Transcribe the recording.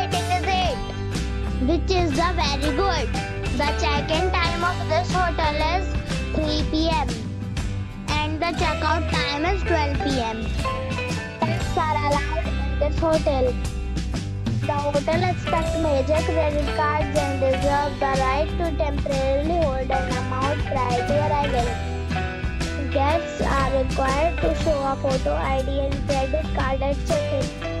is 8, which is the very good. The check-in time of this hotel is 3 p.m. and the checkout time is 12 p.m. Pets are allowed in this hotel. The hotel accepts major credit cards and reserves the right to temporarily hold an amount prior to arrival. Guests are required to show a photo ID and credit card at check-in.